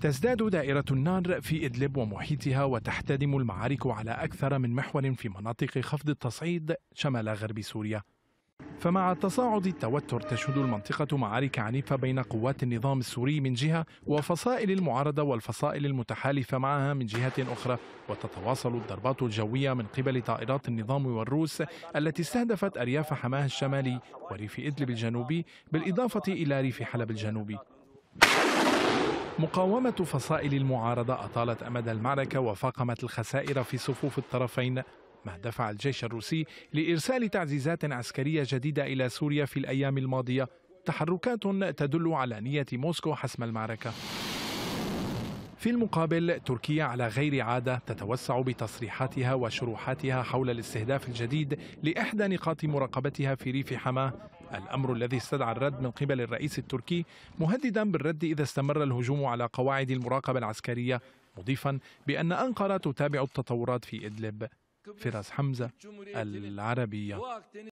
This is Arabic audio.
تزداد دائرة النار في إدلب ومحيطها وتحتدم المعارك على أكثر من محور في مناطق خفض التصعيد شمال غرب سوريا. فمع تصاعد التوتر تشهد المنطقة معارك عنيفة بين قوات النظام السوري من جهة وفصائل المعارضة والفصائل المتحالفة معها من جهة أخرى. وتتواصل الضربات الجوية من قبل طائرات النظام والروس التي استهدفت أرياف حماة الشمالي وريف إدلب الجنوبي بالإضافة إلى ريف حلب الجنوبي. مقاومة فصائل المعارضة أطالت أمد المعركة وفاقمت الخسائر في صفوف الطرفين. ما دفع الجيش الروسي لإرسال تعزيزات عسكرية جديدة إلى سوريا في الأيام الماضية. تحركات تدل على نية موسكو حسم المعركة. في المقابل تركيا على غير عادة تتوسع بتصريحاتها وشروحاتها حول الاستهداف الجديد لإحدى نقاط مراقبتها في ريف حماه الأمر الذي استدعى الرد من قبل الرئيس التركي مهددا بالرد إذا استمر الهجوم على قواعد المراقبة العسكرية مضيفا بأن أنقرة تتابع التطورات في إدلب. فراس حمزة العربية.